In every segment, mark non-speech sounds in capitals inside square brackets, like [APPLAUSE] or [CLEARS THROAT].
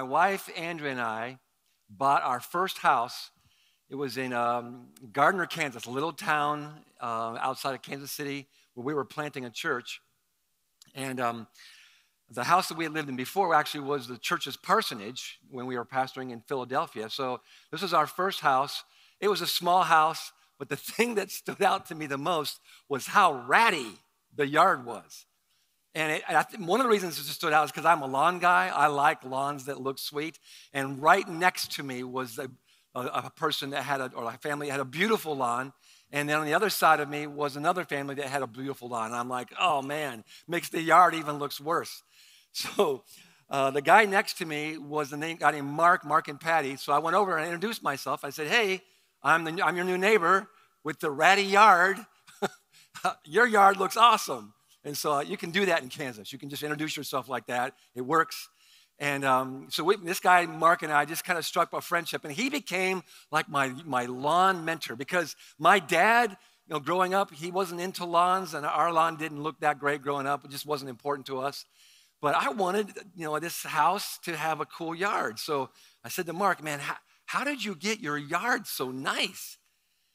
my wife, Andrea, and I bought our first house, it was in um, Gardner, Kansas, a little town uh, outside of Kansas City where we were planting a church. And um, the house that we had lived in before actually was the church's parsonage when we were pastoring in Philadelphia. So this was our first house. It was a small house, but the [LAUGHS] thing that stood out to me the most was how ratty the yard was. And, it, and I th- one of the reasons it stood out is because I'm a lawn guy. I like lawns that look sweet. And right next to me was a, a, a person that had a, or a family that had a beautiful lawn. And then on the other side of me was another family that had a beautiful lawn. And I'm like, oh man, makes the yard even looks worse. [LAUGHS] So uh, the guy next to me was the name, guy named Mark, Mark and Patty. So I went over and introduced myself. I said, hey, I'm, the, I'm your new neighbor with the ratty yard. [LAUGHS] your yard looks awesome. And so uh, you can do that in Kansas. You can just introduce yourself like that. It works. And um, so we, this guy, Mark, and I just kind of struck a friendship. And he became like my, my lawn mentor because my dad, you know, growing up, he wasn't into lawns, and our lawn didn't look that great growing up. It just wasn't important to us. But I wanted, you know, this house to have a cool yard. So I said to Mark, man, how, how did you get your yard so nice?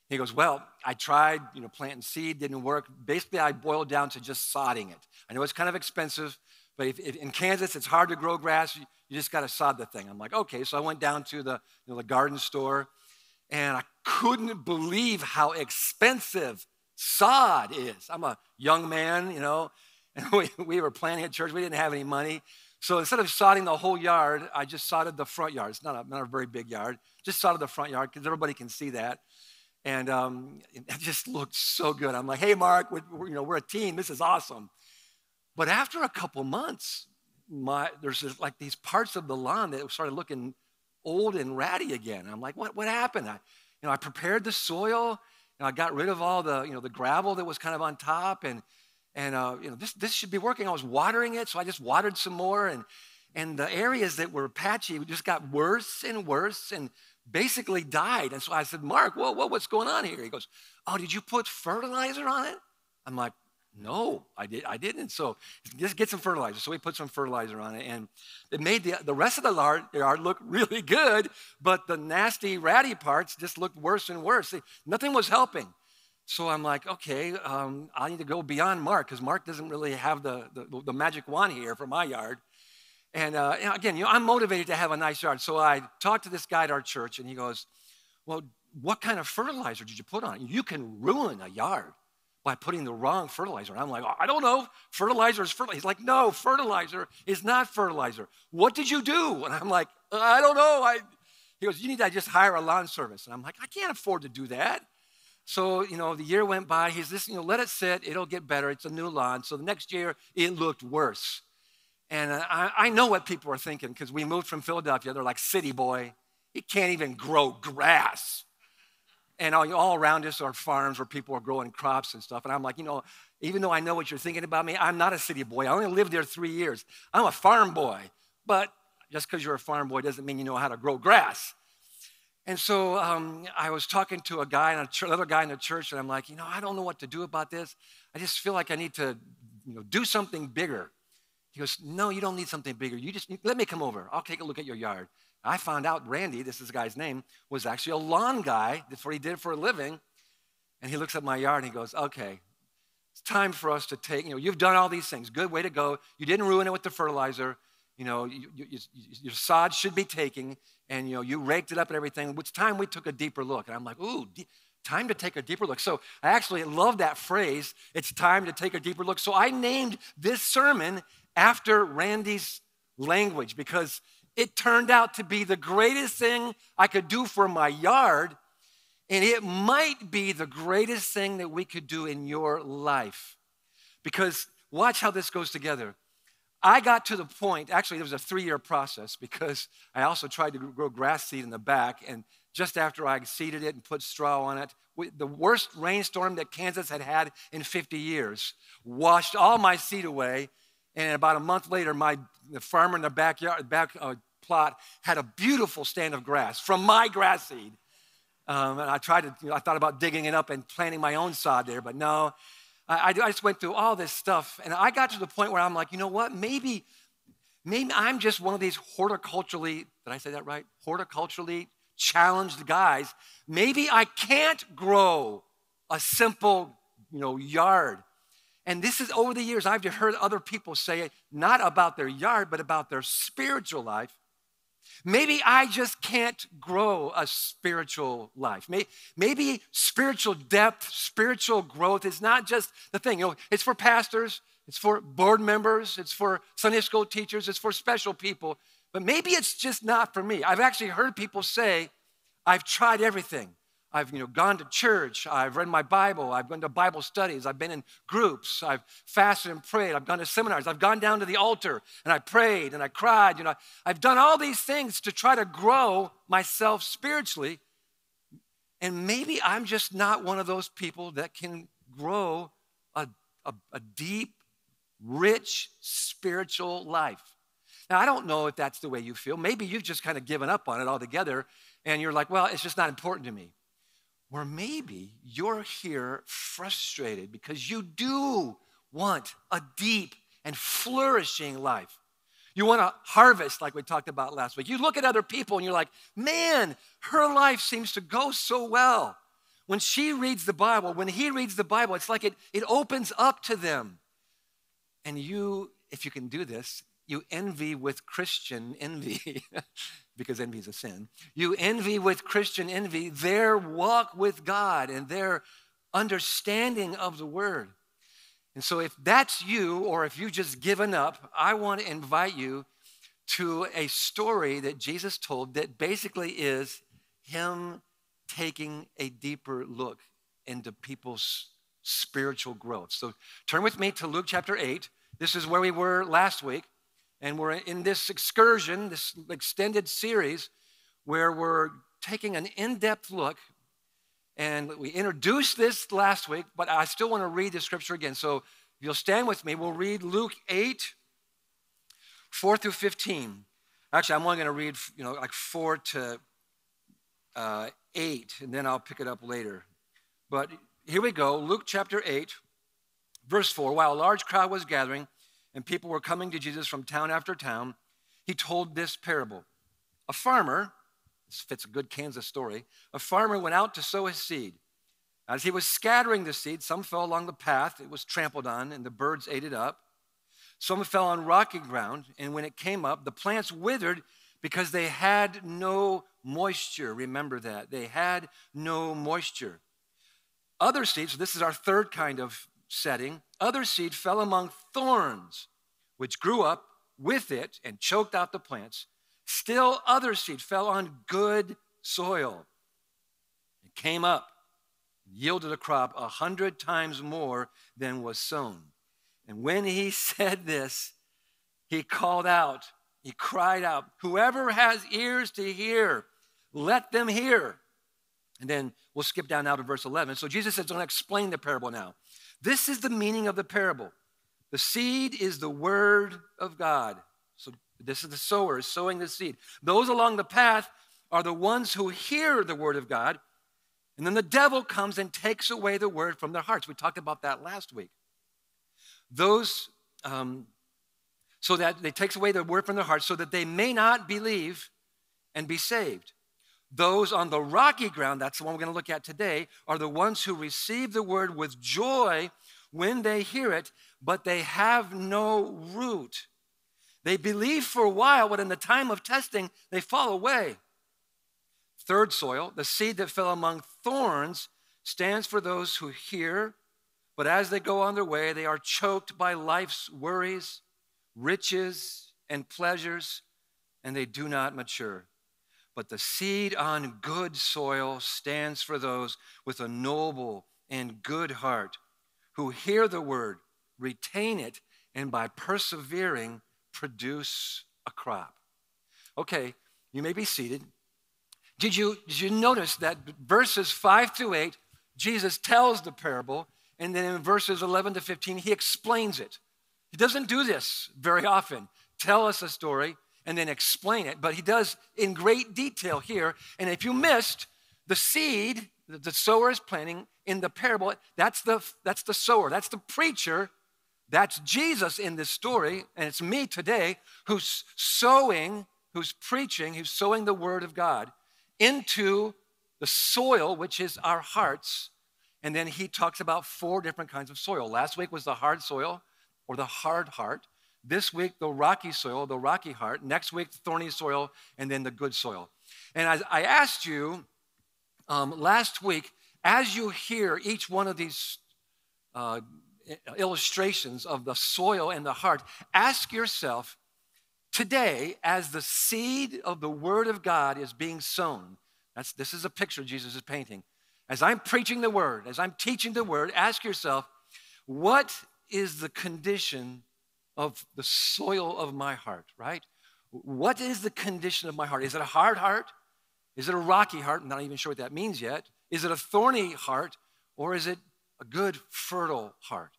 He goes, Well, I tried, you know, planting seed, didn't work. Basically, I boiled down to just sodding it. I know it's kind of expensive, but if, if, in Kansas, it's hard to grow grass. You, you just got to sod the thing. I'm like, okay. So I went down to the, you know, the garden store, and I couldn't believe how expensive sod is. I'm a young man, you know, [LAUGHS] and we, we were planting at church. We didn't have any money. So instead of sodding the whole yard, I just sodded the front yard. It's not a, not a very big yard. Just sodded the front yard because everybody can see that. And um, it just looked so good. I'm like, hey, Mark, we're, you know, we're a team. This is awesome. But after a couple months, my, there's this, like these parts of the lawn that started looking old and ratty again. I'm like, what, what happened? I, you know, I prepared the soil. and I got rid of all the, you know, the gravel that was kind of on top. And, and uh, you know, this, this should be working. I was watering it, so I just watered some more. And, and the areas that were patchy just got worse and worse. And basically died. And so I said, Mark, whoa, whoa, what's going on here? He goes, Oh, did you put fertilizer on it? I'm like, no, I, did, I didn't. So just get some fertilizer. So we put some fertilizer on it, and it made the, the rest of the yard, yard look [LAUGHS] really good, but the nasty, ratty parts just looked worse and worse. Nothing was helping. So I'm like, okay, um, I need to go beyond Mark because Mark doesn't really have the, the, the magic wand here for my yard. And uh, again, you know, I'm motivated to have a nice yard. So I talked to this guy at our church, and he goes, Well, what kind of fertilizer did you put on? You can ruin a yard by putting the wrong fertilizer. And I'm like, I don't know. Fertilizer is fertilizer. He's like, No, fertilizer is not fertilizer. What did you do? And I'm like, I don't know. I, he goes, You need to just hire a lawn service. And I'm like, I can't afford to do that. So, you know, the year went by. He's this, you know, let it sit. It'll get better. It's a new lawn. So the next year, it looked worse. And I, I know what people are thinking because we moved from Philadelphia. They're like, city boy, he can't even grow grass. And all, all around us are farms where people are growing crops and stuff. And I'm like, you know, even though I know what you're thinking about me, I'm not a city boy. I only lived there three years. I'm a farm boy. But just because you're a farm boy doesn't mean you know how to grow grass. And so um, I was talking to a guy, another guy in the church, and I'm like, you know, I don't know what to do about this. I just feel like I need to, you know, do something bigger. He goes, No, you don't need something bigger. You just let me come over. I'll take a look at your yard. I found out Randy, this is the guy's name, was actually a lawn guy. That's what he did for a living. And he looks at my yard and he goes, Okay, it's time for us to take, you know, you've done all these things. Good way to go. You didn't ruin it with the fertilizer. You know, you, you, you, your sod should be taking, and you know, you raked it up and everything. It's time we took a deeper look. And I'm like, ooh, time to take a deeper look. So I actually love that phrase. It's time to take a deeper look. So I named this sermon after Randy's language because it turned out to be the greatest thing I could do for my yard. And it might be the greatest thing that we could do in your life. Because watch how this goes together. I got to the point, actually, it was a three year process because I also tried to grow grass seed in the back. And just after I seeded it and put straw on it, the worst rainstorm that Kansas had had in 50 years washed all my seed away and about a month later, my the farmer in the backyard, back uh, plot had a beautiful stand of grass from my grass seed. Um, and I tried to, you know, I thought about digging it up and planting my own sod there, but no. I, I just went through all this stuff, and I got to the point where I'm like, you know what? Maybe, maybe I'm just one of these horticulturally, did I say that right? Horticulturally challenged guys. Maybe I can't grow a simple, you know, yard. And this is over the years, I've heard other people say it, not about their yard, but about their spiritual life. Maybe I just can't grow a spiritual life. Maybe, spiritual depth, spiritual growth is not just the thing. You know, it's for pastors, it's for board members, it's for Sunday school teachers, it's for special people. But maybe it's just not for me. I've actually heard people say, I've tried everything. I've you know, gone to church, I've read my Bible, I've gone to Bible studies, I've been in groups, I've fasted and prayed, I've gone to seminars, I've gone down to the altar and I prayed and I cried. You know, I've done all these things to try to grow myself spiritually. And maybe I'm just not one of those people that can grow a, a, a deep, rich spiritual life. Now, I don't know if that's the way you feel. Maybe you've just kind of given up on it altogether and you're like, well, it's just not important to me. Or maybe you're here frustrated because you do want a deep and flourishing life. You want to harvest, like we talked about last week. You look at other people and you're like, man, her life seems to go so well. When she reads the Bible, when he reads the Bible, it's like it, it opens up to them. And you, if you can do this, you envy with Christian envy. [LAUGHS] because envy is a sin. You envy with Christian envy their walk with God and their understanding of the word. And so, if that's you, or if you've just given up, I want to invite you to a story that Jesus told that basically is Him taking a deeper look into people's spiritual growth. So, turn with me to Luke chapter 8. This is where we were last week. And we're in this excursion, this extended series, where we're taking an in depth look. And we introduced this last week, but I still want to read the scripture again. So if you'll stand with me, we'll read Luke 8, 4 through 15. Actually, I'm only going to read, you know, like 4 to uh, 8, and then I'll pick it up later. But here we go Luke chapter 8, verse 4. While a large crowd was gathering, and people were coming to Jesus from town after town, he told this parable. A farmer, this fits a good Kansas story, a farmer went out to sow his seed. As he was scattering the seed, some fell along the path, it was trampled on, and the birds ate it up. Some fell on rocky ground, and when it came up, the plants withered because they had no moisture. Remember that. They had no moisture. Other seeds, so this is our third kind of setting, other seed fell among thorns, which grew up with it and choked out the plants. Still, other seed fell on good soil. It came up, yielded a crop a hundred times more than was sown. And when he [LAUGHS] said this, he called out, he cried out, Whoever has ears to hear, let them hear. And then we'll skip down now to verse 11. So Jesus is going to explain the parable now. This is the meaning of the parable. The seed is the word of God. So this is the sower is sowing the seed. Those along the path are the ones who hear the word of God. And then the devil comes and takes away the word from their hearts. We talked about that last week. Those, um, so that they takes away the word from their hearts so that they may not believe and be saved. Those on the rocky ground, that's the one we're going to look at today, are the ones who receive the word with joy when they hear it, but they have no root. They believe for a while, but in the time of testing, they fall away. Third soil, the seed that fell among thorns, stands for those who hear, but as they go on their way, they are choked by life's worries, riches, and pleasures, and they do not mature. But the seed on good soil stands for those with a noble and good heart who hear the word, retain it, and by persevering, produce a crop. Okay, you may be seated. Did you, did you notice that verses 5 through 8, Jesus tells the parable, and then in verses 11 to 15, he explains it. He doesn't do this very often. Tell us a story and then explain it. But he does in great detail here. And if you missed the seed that the sower is planting in the parable, that's the, that's the sower, that's the preacher That's Jesus in this story, and it's me today who's sowing, who's preaching, who's sowing the word of God into the soil, which is our hearts. And then he talks about four different kinds of soil. Last week was the hard soil or the hard heart. This week, the rocky soil, the rocky heart. Next week, the thorny soil, and then the good soil. And as I asked you um, last week, as you hear each one of these uh, illustrations of the soil and the heart, ask yourself today, as the seed of the Word of God is being sown, that's, this is a picture Jesus is painting. As I'm preaching the Word, as I'm teaching the Word, ask yourself, what is the condition of the soil of my heart, right? What is the condition of my heart? Is it a hard heart? Is it a rocky heart? I'm not even sure what that means yet. Is it a thorny heart? Or is it a good, fertile heart?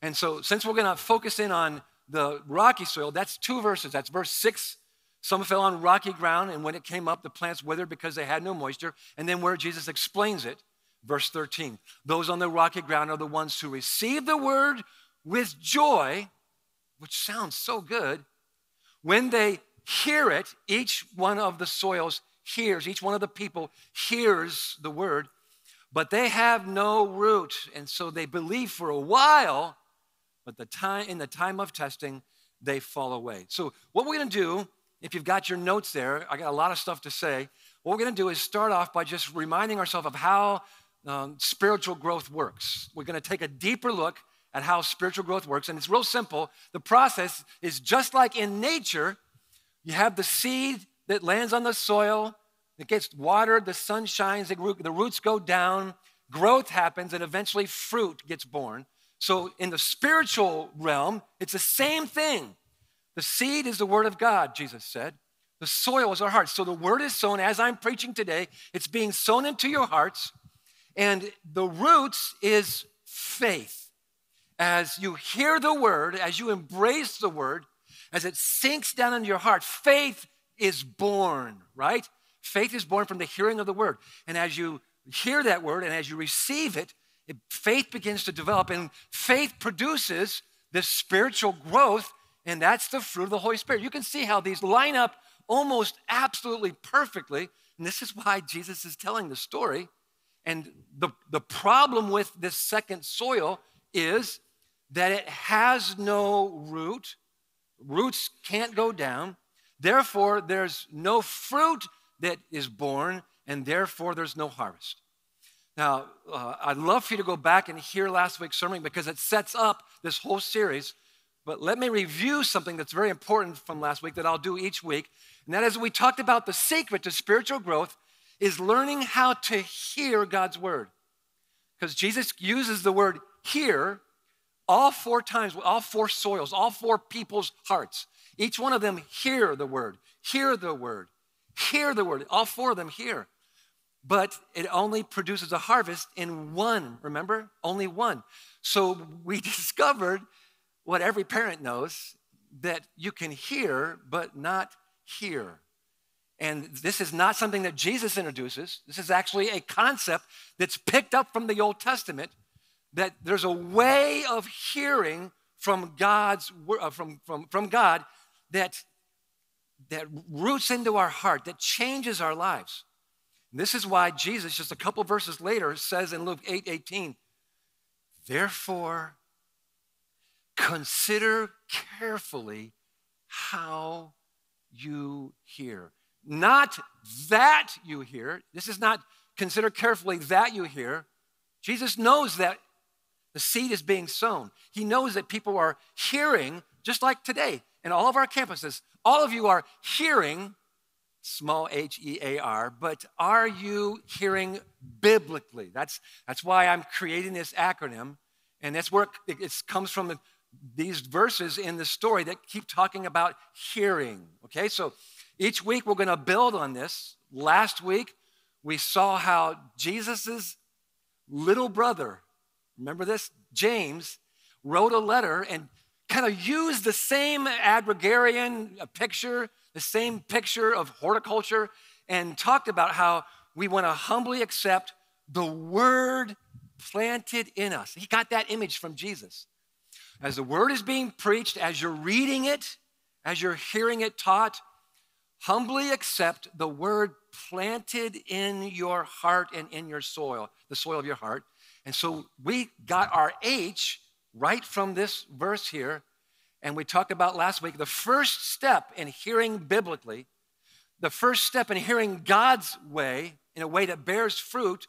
And so, since we're going to focus in on the rocky soil, that's two verses. That's verse six. Some fell on rocky ground, and when it came up, the plants withered because they had no moisture. And then, where Jesus explains it, verse 13 those on the rocky ground are the ones who receive the word with joy, which sounds so good. When they hear it, each one of the soils hears, each one of the people hears the word, but they have no root. And so they believe for a while, but the time, in the time of testing, they fall away. So, what we're going to do, if you've got your notes there, I got a lot of stuff to say. What we're going to do is start off by just reminding ourselves of how um, spiritual growth works. We're going to take a deeper look at how spiritual growth works, and it's real simple. The process is just like in nature, you have the seed that lands on the soil, it gets watered, the sun shines, the roots go down, growth happens, and eventually fruit gets born. So, in the spiritual realm, it's the same thing. The seed is the word of God, Jesus said. The soil is our hearts. So, the word is sown as I'm preaching today. It's being sown into your hearts. And the roots is faith. As you hear the word, as you embrace the word, as it sinks down into your heart, faith is born, right? Faith is born from the hearing of the word. And as you hear that word and as you receive it, it faith begins to develop, and faith produces this spiritual growth, and that's the fruit of the Holy Spirit. You can see how these line up almost absolutely perfectly. And this is why Jesus is telling the story. And the, the problem with this second soil is that it has no root, roots can't go down. Therefore, there's no fruit that is born, and therefore, there's no harvest. Now, uh, I'd love for you to go back and hear last week's sermon because it sets up this whole series. But let me review something that's very important from last week that I'll do each week. And that is, we talked about the secret to spiritual growth is learning how to hear God's word. Because Jesus uses the word hear all four times, all four soils, all four people's hearts. Each one of them hear the word, hear the word, hear the word. All four of them hear. But it only produces a harvest in one, remember? Only one. So we [LAUGHS] discovered what every parent knows that you can hear, but not hear. And this is not something that Jesus introduces. This is actually a concept that's picked up from the Old Testament that there's a way of hearing from God's uh, from, from, from God that, that roots into our heart, that changes our lives. And this is why Jesus, just a couple verses later, says in Luke 8 18, therefore, consider carefully how you hear. Not that you hear. This is not consider carefully that you hear. Jesus knows that the seed is being sown. He knows that people are hearing, just like today in all of our campuses. All of you are hearing, small h E A R, but are you hearing biblically? That's, that's why I'm creating this acronym. And that's where it, it comes from these verses in the story that keep talking about hearing. Okay, so each week we're going to build on this. Last week we saw how Jesus's little brother, remember this? James wrote a letter and kind of used the same agrarian uh, picture, the same picture of horticulture, and talked about how we want to humbly accept the word planted in us. He got that image from Jesus. As the word is being preached, as you're reading it, as you're hearing it taught, humbly accept the word planted in your heart and in your soil, the soil of your heart. And so we got our H right from this verse here. And we talked about last week the first step in hearing biblically, the first step in hearing God's way in a way that bears fruit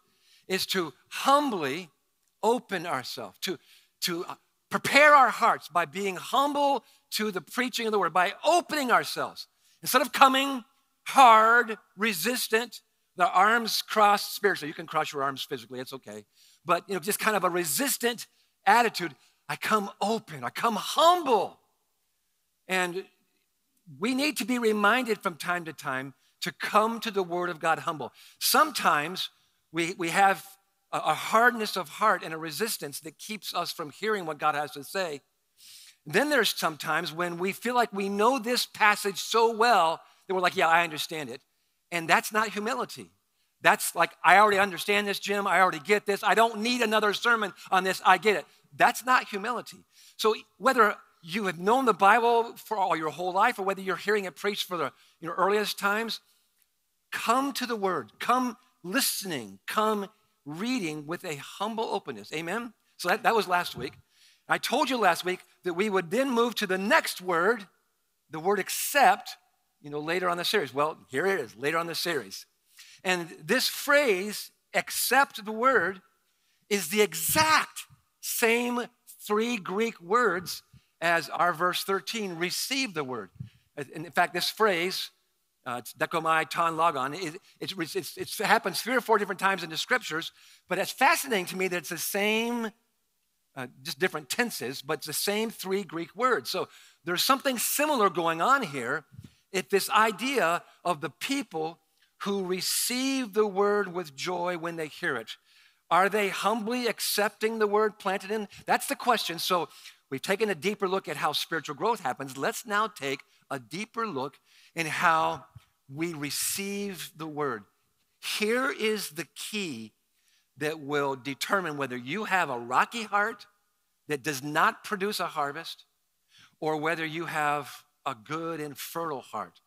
is to humbly open ourselves, to, to prepare our hearts by being humble to the preaching of the word, by opening ourselves. Instead of coming hard, resistant, the arms crossed spiritually. You can cross your arms physically, it's okay. But you know, just kind of a resistant attitude. I come open, I come humble. And we need to be reminded from time to time to come to the Word of God humble. Sometimes we, we have a, a hardness of heart and a resistance that keeps us from hearing what God has to say. Then there's sometimes when we feel like we know this passage so well that we're like, yeah, I understand it. And that's not humility. That's like, I already understand this, Jim. I already get this. I don't need another sermon on this. I get it. That's not humility. So whether you have known the Bible for all your whole life or whether you're hearing it preached for the you know, earliest times, come to the word, come listening, come reading with a humble openness. Amen? So that, that was last week. I told you last week that we would then move to the next word, the word accept, you know, later on the series. Well, here it is, later on the series. And this phrase, accept the word, is the exact same three Greek words as our verse 13, receive the word. In fact, this phrase, uh, it's dechomai ton logon. It, it, it, happens three or four different times in the scriptures, but it's fascinating to me that it's the same, uh, just different tenses, but it's the same three Greek words. So there's something similar going on here. It's this idea of the people who receive the word with joy when they hear it. Are they humbly accepting the word planted in? That's the question. So we've taken a deeper look at how spiritual growth happens. Let's now take a deeper look in how we receive the word. Here is the key that will determine whether you have a rocky heart that does not produce a harvest or whether you have a good and fertile heart.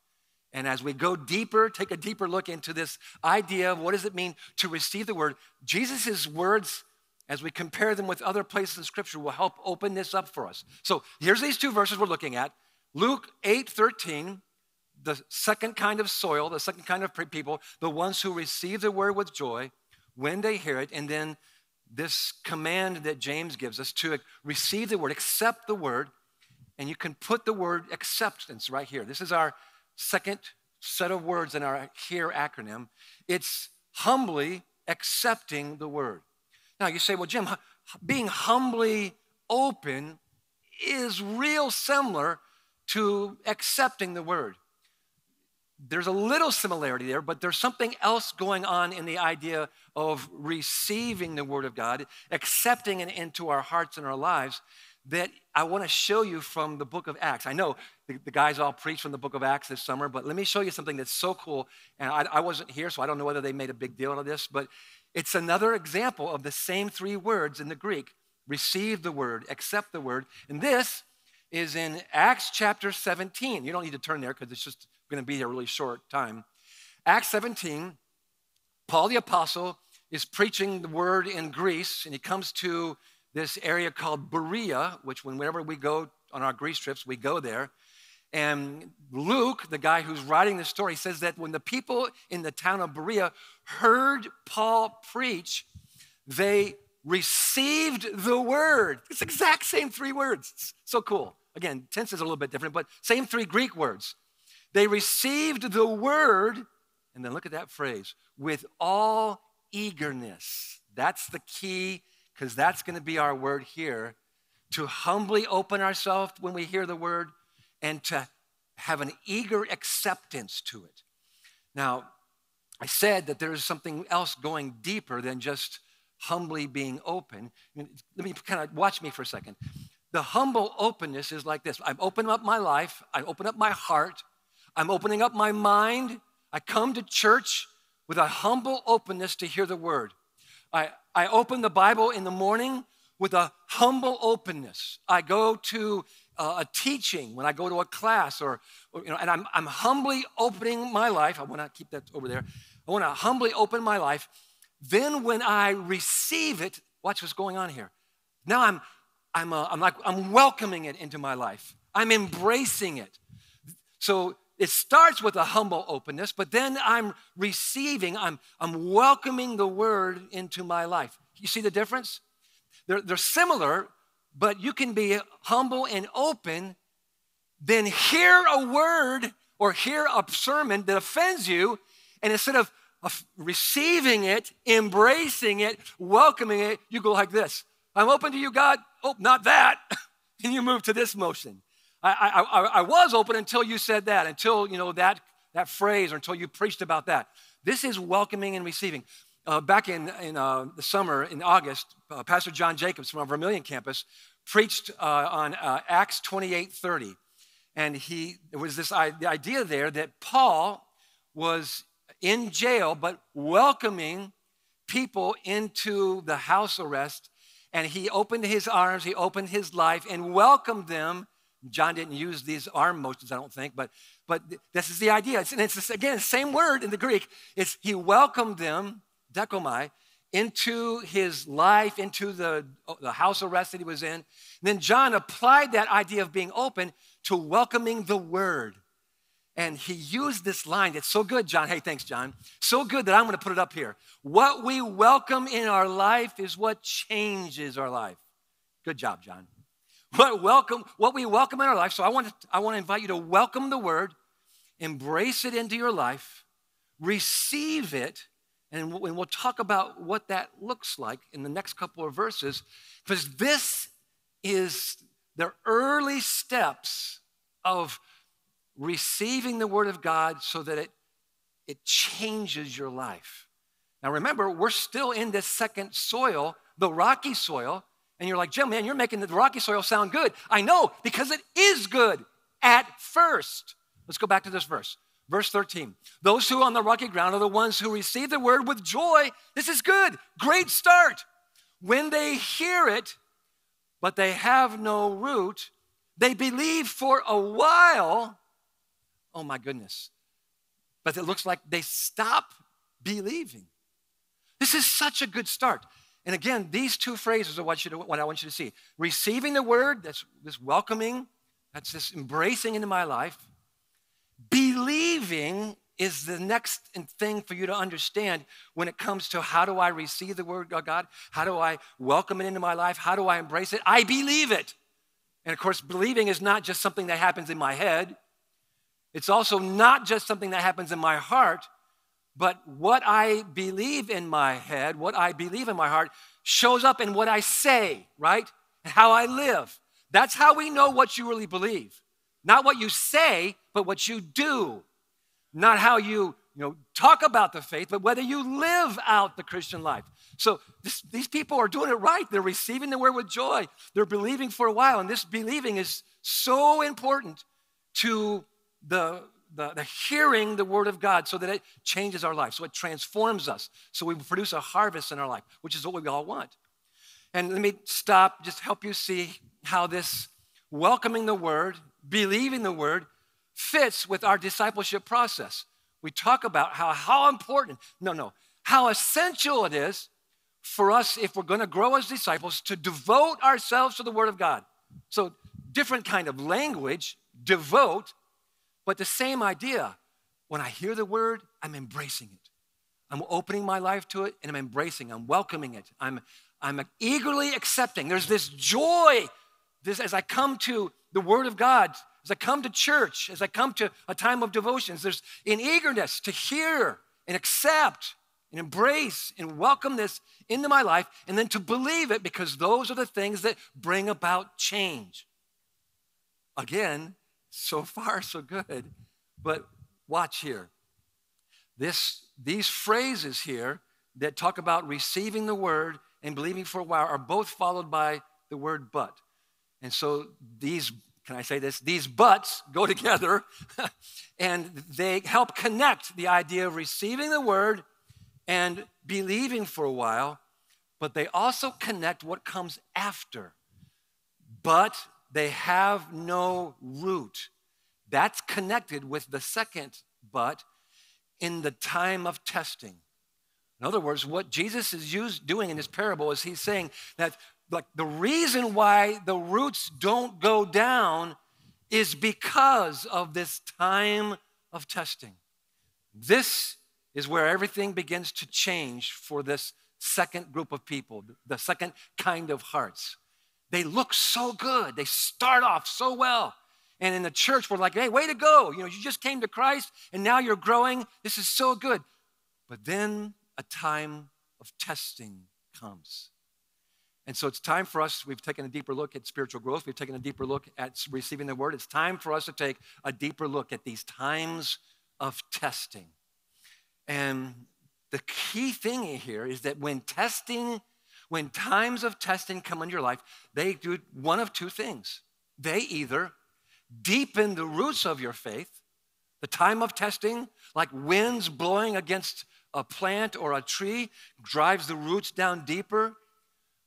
And as we go deeper, take a deeper look into this idea of what does it mean to receive the word, Jesus' words, as we compare them with other places in Scripture, will help open this up for us. So here's these two verses we're looking at. Luke 8 13 the second kind of soil, the second kind of people, the ones who receive the word with joy when they hear it, and then this command that James gives us to receive the word, accept the word, and you can put the word acceptance right here. This is our second set of words in our HEAR acronym. It's humbly accepting the word. Now you say, well, Jim, being humbly open is real similar to accepting the word there's a little similarity there, but there's something else going on in the idea of receiving the Word of God, accepting it into our hearts and our lives that I want to show you from the book of Acts. I know the, the, guys all preach from the book of Acts this summer, but let me show you something that's so cool. And I, I wasn't here, so I don't know whether they made a big deal out of this, but it's another example of the same three words in the Greek receive the word, accept the word. And this is in Acts chapter 17. You don't need to turn there because it's just going to be a really short time. Acts 17, Paul the Apostle is preaching the word in Greece, and he comes to this area called Berea, which whenever we go on our Greece trips, we go there. And Luke, the guy who's writing the story, says that when the people in the town of Berea heard Paul preach, they received the word. It's exact same three words. It's so cool. Again, tense is a little bit different, but same three Greek words. They received the word, and then look at that phrase, with all eagerness. That's the key, because that's going to be our word here. To humbly open ourselves when we hear the word and to have an eager acceptance to it. Now, I said that there is something else going deeper than just humbly being open. Let me kind of watch me for a second. The humble openness is like this I'm opening up my life, I open up my heart, I'm opening up my mind. I come to church with a humble openness to hear the word. I, I open the Bible in the morning with a humble openness. I go to uh, a teaching when I go to a class, or, or, you know, and I'm, I'm humbly opening my life. I want to keep that over there. I want to humbly open my life. Then when I receive it, watch what's going on here. Now I'm, I'm, uh, I'm like, I'm welcoming it into my life. I'm embracing it. So it starts with a humble openness, but then I'm receiving, I'm, I'm welcoming the word into my life. You see the difference? They're, they're similar, but you can be humble and open, then hear a word or hear a sermon that offends you, and instead of, of receiving it, embracing it, welcoming it, you go like this I'm open to you, God. Oh, not that. [LAUGHS] and you move to this motion. I, I, I, was open until you said that, until you know that, that phrase, or until you preached about that. This is welcoming and receiving. Uh, back in, in uh, the summer, in August, uh, Pastor John Jacobs from our Vermilion campus preached uh, on uh, Acts 28 30. And he, there was this the idea there that Paul was in jail, but welcoming people into the house arrest. And he opened his arms, he opened his life, and welcomed them John didn't use these arm motions, I don't think, but, but this is the idea. It's, and it's, again, same word in the Greek. It's he welcomed them, dechomai, into his life, into the, uh, the house arrest that he was in. And then John applied that idea of being open to welcoming the word. And he used this line that's so good, John. Hey, thanks, John. So good that I'm going to put it up here. What we welcome in our life is what changes our life. Good job, John. What welcome, what we welcome in our life. So I want to, I want to invite you to welcome the word, embrace it into your life, receive it, and we'll talk about what that looks like in the next couple of verses, because this is the early steps of receiving the word of God so that it, it changes your life. Now remember, we're still in this second soil, the rocky soil, and you're like, Jim, man, you're making the rocky soil sound good. I know, because it is good at first. Let's go back to this verse. Verse 13. Those who are on the rocky ground are the ones who receive the word with joy. This is good. Great start. When they hear it, but they have no root, they believe for a while. Oh my goodness. But it looks like they stop believing. This is such a good start. And again, these two phrases are what, you what I want you to see. Receiving the word, that's this welcoming, that's this embracing into my life. Believing is the next thing for you to understand when it comes to how do I receive the word of God? How do I welcome it into my life? How do I embrace it? I believe it. And of course, believing is not just something that happens in my head. It's also not just something that happens in my heart, but what I believe in my head, what I believe in my heart, shows up in what I say, right? How I live. That's how we know what you really believe. Not what you say, but what you do. Not how you, you know, talk about the faith, but whether you live out the Christian life. So this, these people are doing it right. They're receiving the word with joy. They're believing for a while. And this believing is so important to the the, the hearing the word of God so that it changes our life, so it transforms us, so we produce a harvest in our life, which is what we all want. And let me stop, just help you see how this welcoming the word, believing the word, fits with our discipleship process. We talk about how, how important, no, no, how essential it is for us, if we're going to grow as disciples, to devote ourselves to the Word of God. So, different kind of language, devote, but the same idea. When I hear the word, I'm embracing it. I'm opening my life to it and I'm embracing, I'm welcoming it. I'm, I'm eagerly accepting. There's this joy this, as I come to the Word of God, as I come to church, as I come to a time of devotions, there's an eagerness to hear and accept and embrace and welcome this into my life and then to believe it because those are the things that bring about change. Again, so far, so good. But watch here. This, these phrases here that talk about receiving the word and believing for a while are both followed by the word but. And so these, can I say this? These buts go [LAUGHS] together and they help connect the idea of receiving the word and believing for a while but they also connect what comes after. But they have no root. That's connected with the second but in the time of testing. In other words, what Jesus is used, doing in this parable is he's saying that like the reason why the roots don't go down is because of this time of testing. This is where everything begins to change for this second group of people, the second kind of hearts. They look so good. They start off so well. And in the church, we're like, hey, way to go. You know, you just came to Christ and now you're growing. This is so good. But then a time of testing comes. And so it's time for us, we've taken a deeper look at spiritual growth. We've taken a deeper look at receiving the word. It's time for us to take a deeper look at these times of testing. And the key thing here is that when testing, when times of testing come into your life, they do one of two things. They either deepen the roots of your faith, the time of testing, like winds blowing against a plant or a tree, drives the roots down deeper.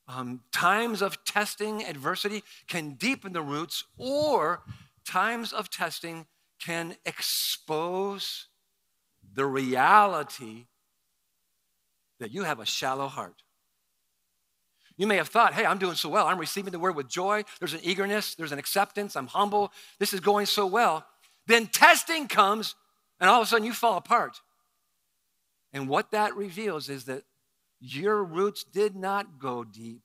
Um, times of testing, adversity can deepen the roots, or times of testing can expose the reality that you have a shallow heart. You may have thought, hey, I'm doing so well. I'm receiving the word with joy. There's an eagerness, there's an acceptance. I'm humble. This is going so well. Then testing comes, and all of a sudden you fall apart. And what that reveals is that your roots did not go deep.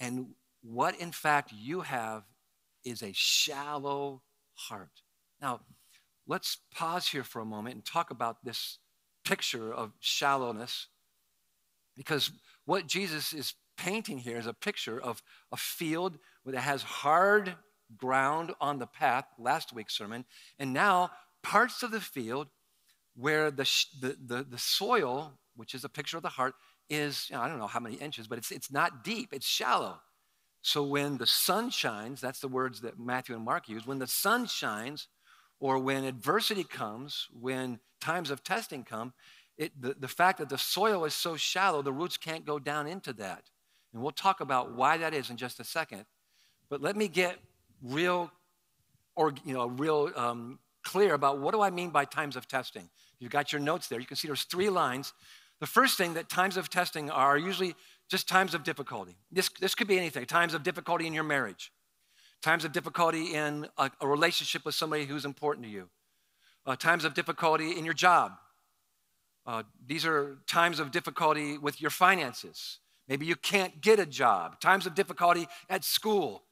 And what, in fact, you have is a shallow heart. Now, let's pause here for a moment and talk about this picture of shallowness because what Jesus is painting here is a picture of a field that has hard ground on the path, last week's sermon, and now parts of the field where the, the, the, the soil, which is a picture of the heart, is, you know, I don't know how many inches, but it's, it's not deep, it's shallow. So when the sun shines, that's the words that Matthew and Mark use, when the sun shines, or when adversity comes, when times of testing come, it, the, the fact that the soil is so shallow, the roots can't go down into that. And we'll talk about why that is in just a second. But let me get real, or you know, real um, clear about what do I mean by times of testing. You've got your notes there. You can see there's three lines. The first thing that times of testing are usually just times of difficulty. This, this could be anything times of difficulty in your marriage, times of difficulty in a, a relationship with somebody who's important to you, uh, times of difficulty in your job. Uh, these are times of difficulty with your finances. Maybe you can't get a job, times of difficulty at school.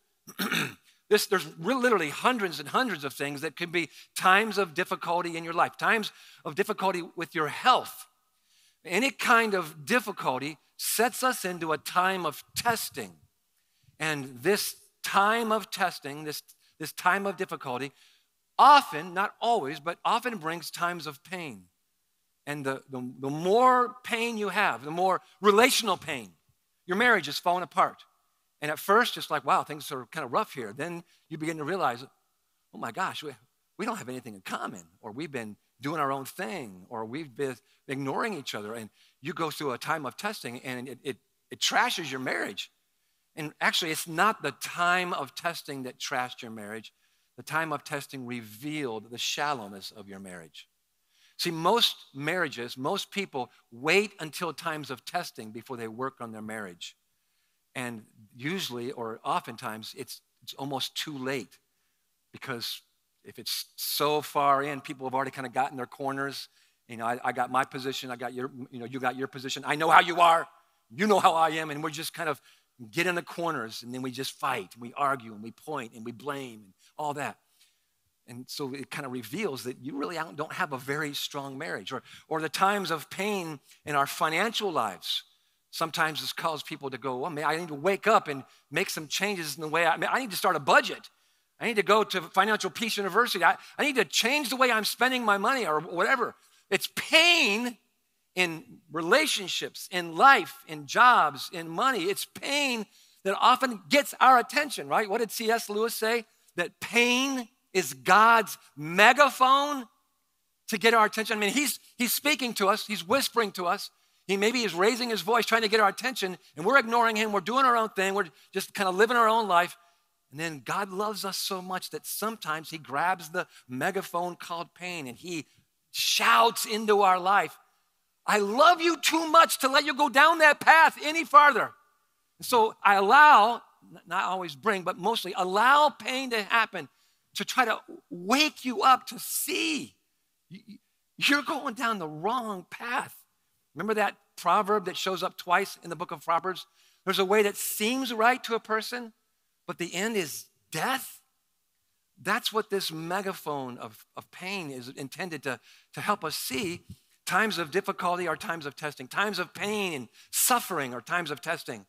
[CLEARS THROAT] this, there's literally hundreds and hundreds of things that can be times of difficulty in your life, times of difficulty with your health. Any kind of difficulty sets us into a time of testing. And this time of testing, this, this time of difficulty, often, not always, but often brings times of pain. And the, the, the more pain you have, the more relational pain, your marriage is falling apart. And at first, it's like, wow, things are kind of rough here. Then you begin to realize, oh my gosh, we, we don't have anything in common, or we've been doing our own thing, or we've been ignoring each other. And you go through a time of testing, and it, it, it trashes your marriage. And actually, it's not the time of testing that trashed your marriage. The time of testing revealed the shallowness of your marriage. See, most marriages, most people wait until times of testing before they work on their marriage. And usually, or oftentimes, it's, it's almost too late because if it's so far in, people have already kind of gotten their corners. You know, I, I got my position, I got your, you know, you got your position. I know how you are, you know how I am, and we're just kind of get in the corners and then we just fight and we argue and we point and we blame and all that. And so it kind of reveals that you really don't have a very strong marriage. Or, or the times of pain in our financial lives. Sometimes this causes people to go, well, man, I need to wake up and make some changes in the way I, I, I need to start a budget. I need to go to Financial Peace University. I, I need to change the way I'm spending my money or whatever. It's pain in relationships, in life, in jobs, in money. It's pain that often gets our attention, right? What did C.S. Lewis say? That pain is God's megaphone to get our attention. I mean, he's, he's speaking to us, he's whispering to us, He maybe is raising his voice, trying to get our attention, and we're ignoring him. We're doing our own thing. We're just kind of living our own life. And then God loves us so much that sometimes he grabs the megaphone called pain and he shouts into our life, I love you too much to let you go down that path any farther. So I allow, not always bring, but mostly allow pain to happen to try to wake you up to see you're going down the wrong path. Remember that proverb that shows up twice in the book of Proverbs? There's a way that seems right to a person, but the end is death. That's what this megaphone of, of pain is intended to, to help us see. Times of difficulty are times of testing, times of pain and suffering are times of testing.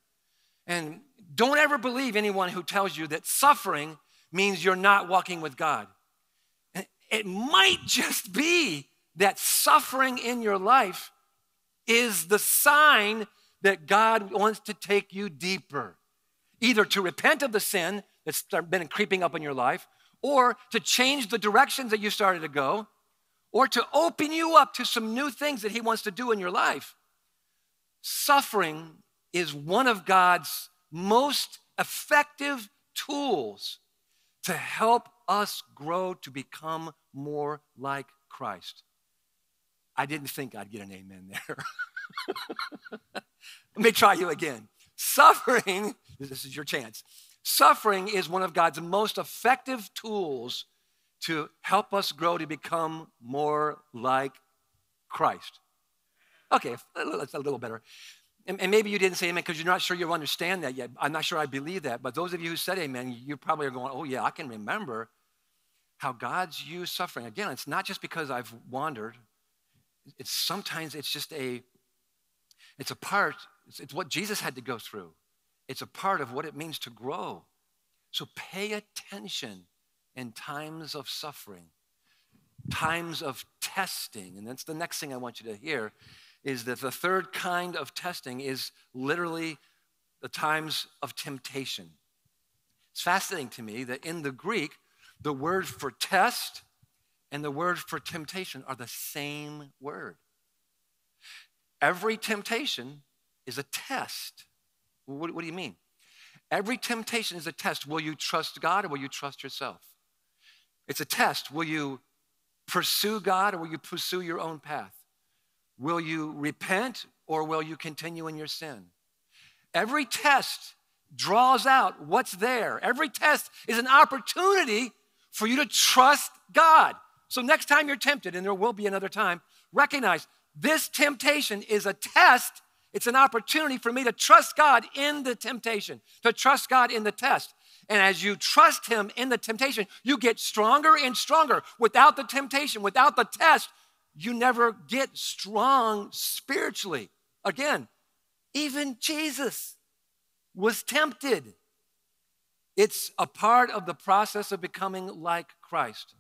And don't ever believe anyone who tells you that suffering means you're not walking with God. It might just be that suffering in your life is the sign that God wants to take you deeper, either to repent of the sin that's been creeping up in your life, or to change the directions that you started to go, or to open you up to some new things that He wants to do in your life. Suffering is one of God's most effective tools to help us grow to become more like Christ. I didn't think I'd get an amen there. [LAUGHS] Let me try you again. Suffering, this is your chance. Suffering is one of God's most effective tools to help us grow to become more like Christ. Okay, that's a little better. And, and maybe you didn't say amen because you're not sure you understand that yet. I'm not sure I believe that. But those of you who said amen, you probably are going, oh, yeah, I can remember how God's used suffering. Again, it's not just because I've wandered. It's sometimes it's just a, it's a part, it's, it's what Jesus had to go through. It's a part of what it means to grow. So pay attention in times of suffering, times of testing. And that's the next thing I want you to hear is that the third kind of testing is literally the times of temptation. It's fascinating to me that in the Greek, the word for test and the word for temptation are the same word. Every temptation is a test. What, what, do you mean? Every temptation is a test. Will you trust God or will you trust yourself? It's a test. Will you pursue God or will you pursue your own path? Will you repent or will you continue in your sin? Every test draws out what's there. Every test is an opportunity for you to trust God. So, next time you're tempted, and there will be another time, recognize this temptation is a test. It's an opportunity for me to trust God in the temptation, to trust God in the test. And as you trust Him in the temptation, you get stronger and stronger. Without the temptation, without the test, you never get strong spiritually. Again, even Jesus was tempted. It's a part of the process of becoming like Christ.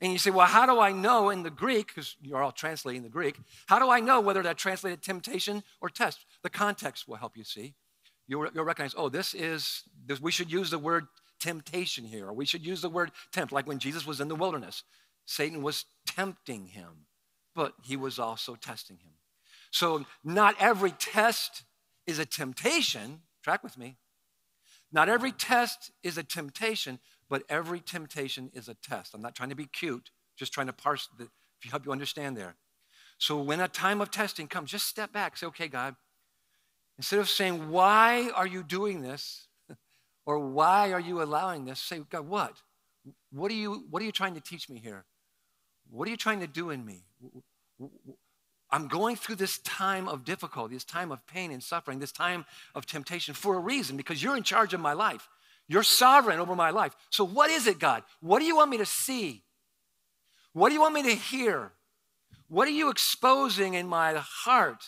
And you say, well, how do I know in the Greek, because you're all translating the Greek, how do I know whether that translated temptation or test? The context will help you see. You'll, you'll recognize, oh, this is, this, we should use the word temptation here, or we should use the word tempt, like when Jesus was in the wilderness. Satan was tempting him but he was also testing him. So, not every test is a temptation. Track with me. Not every test is a temptation, but every temptation is a test. I'm not trying to be cute, just trying to parse the, if you help you understand there. So, when a time of testing comes, just step back. Say, okay, God, instead of saying, why are you doing this? [LAUGHS] or why are you allowing this? Say, God, what? What are you, what are you trying to teach me here? What are you trying to do in me? I'm going through this time of difficulty, this time of pain and suffering, this time of temptation for a reason because you're in charge of my life. You're sovereign over my life. So, what is it, God? What do you want me to see? What do you want me to hear? What are you exposing in my heart?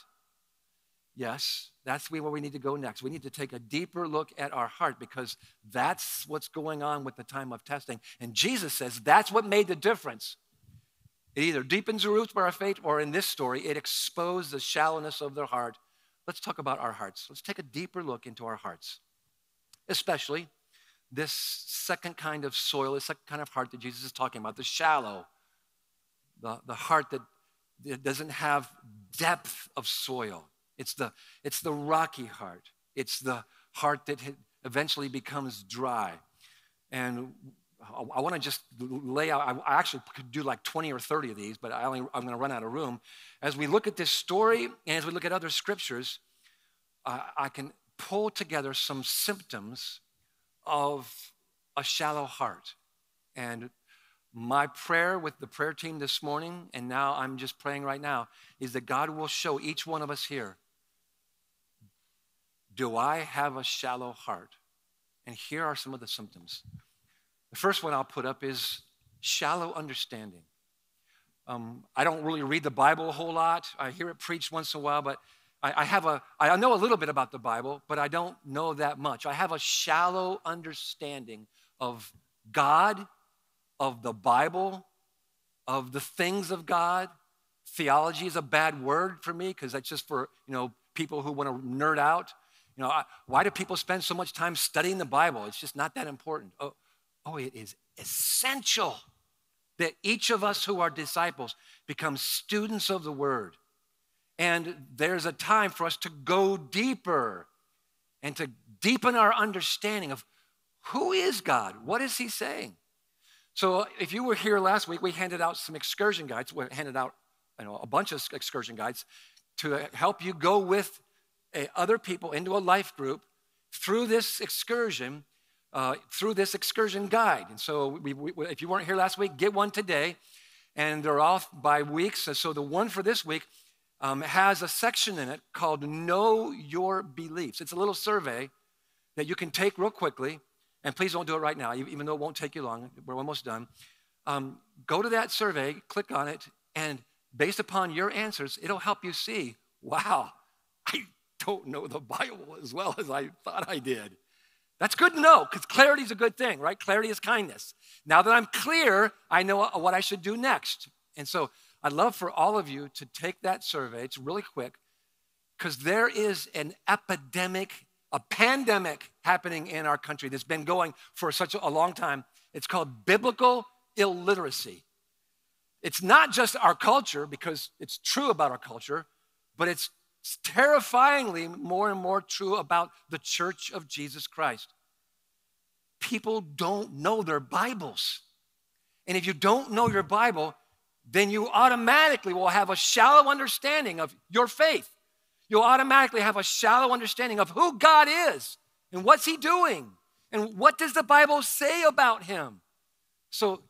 Yes, that's where we need to go next. We need to take a deeper look at our heart because that's what's going on with the time of testing. And Jesus says that's what made the difference. It either deepens the roots of our faith, or in this story, it exposed the shallowness of their heart. Let's talk about our hearts. Let's take a deeper look into our hearts, especially this second kind of soil, this second kind of heart that Jesus is talking about, the shallow, the, the heart that, that doesn't have depth of soil. It's the, it's the rocky heart. It's the heart that eventually becomes dry. And I want to just lay out, I actually could do like 20 or 30 of these, but I only, I'm going to run out of room. As we look at this story and as we look at other scriptures, uh, I can pull together some symptoms of a shallow heart. And my prayer with the prayer team this morning, and now I'm just praying right now, is that God will show each one of us here do I have a shallow heart? And here are some of the symptoms. The first one I'll put up is shallow understanding. Um, I don't really read the Bible a whole lot. I hear it preached once in a while, but I, I have a, I know a little bit about the Bible, but I don't know that much. I have a shallow understanding of God, of the Bible, of the things of God. Theology is a bad word for me because that's just for you know people who want to nerd out. You know, I, why do people spend so much time studying the Bible? It's just not that important. Oh, oh, it is essential that each of us who are disciples become students of the Word. And there's a time for us to go deeper and to deepen our understanding of who is God? What is He saying? So, if you were here last week, we handed out some excursion guides. We handed out you know, a bunch of excursion guides to help you go with eh, other people into a life group through this excursion, uh, through this excursion guide. And so, we, we, if you weren't here last week, get one today. And they're off by weeks. So, the one for this week um, has a section in it called Know Your Beliefs. It's a little survey that you can take real quickly. And please don't do it right now, even though it won't take you long. We're almost done. Um, go to that survey, click on it, and based upon your answers, it'll help you see wow, I don't know the Bible as well as I thought I did. That's good to know because clarity is a good thing, right? Clarity is kindness. Now that I'm clear, I know what I should do next. And so I'd love for all of you to take that survey. It's really quick because there is an epidemic, a pandemic happening in our country that's been going for such a long time. It's called biblical illiteracy. It's not just our culture because it's true about our culture, but it's terrifyingly more and more true about the church of Jesus Christ. People don't know their Bibles. And if you don't know your Bible, then you automatically will have a shallow understanding of your faith. You'll automatically have a shallow understanding of who God is and what's He doing and what does the Bible say about Him. So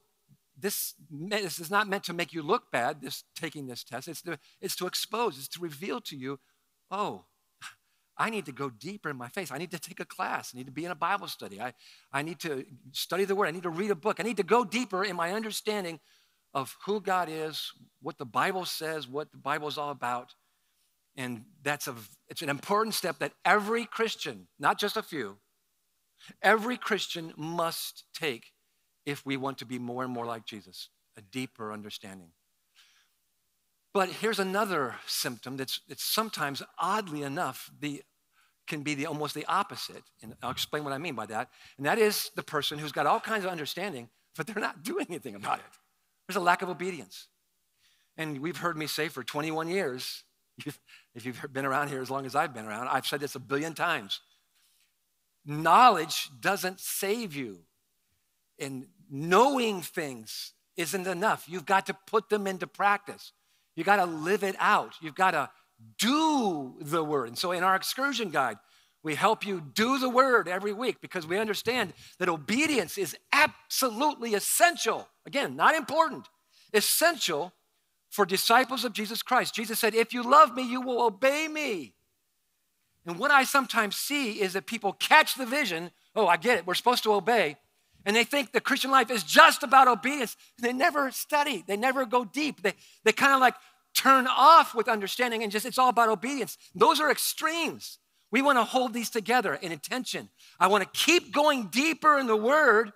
this, this is not meant to make you look bad, this taking this test. It's to, it's to expose, it's to reveal to you, oh, I need to go deeper in my faith. I need to take a class. I need to be in a Bible study. I, I need to study the Word. I need to read a book. I need to go deeper in my understanding of who God is, what the Bible says, what the Bible is all about. And that's a, it's an important step that every Christian, not just a few, every Christian must take if we want to be more and more like Jesus, a deeper understanding. But here's another symptom that's, that's sometimes, oddly enough, the, can be the, almost the opposite. And I'll explain what I mean by that. And that is the person who's got all kinds of understanding, but they're not [LAUGHS] doing anything about it. There's a lack of obedience. And we've heard me say for 21 years, [LAUGHS] if you've been around here as long as I've been around, I've said this a billion times. Knowledge doesn't save you and knowing things isn't enough. You've got to put them into practice. You got to live it out. You've got to do the word. And so in our excursion guide, we help you do the word every week because we understand that obedience is absolutely essential. Again, not important, essential for disciples of Jesus Christ. Jesus said, If you love me, you will obey me. And what I sometimes see is that people catch the vision oh, I get it, we're supposed to obey. And they think the Christian life is just about obedience. They never study, they never go deep. They, they kind of like turn off with understanding and just it's all about obedience. Those are extremes. We want to hold these together in intention. I want to keep going deeper in the word,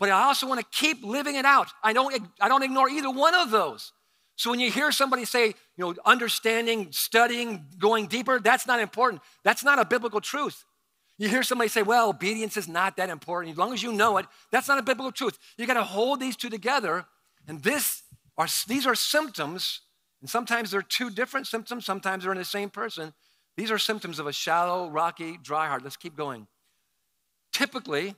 but I also want to keep living it out. I don't, I don't ignore either one of those. So when you hear somebody say, you know, understanding, studying, going deeper, that's not important. That's not a biblical truth. You hear somebody say, well, obedience is not that important. As long as you know it, that's not a biblical truth. You got to hold these two together. And this are, these are symptoms, and sometimes they're two different symptoms, sometimes they're in the same person, These are symptoms of a shallow, rocky, dry heart. Let's keep going. Typically,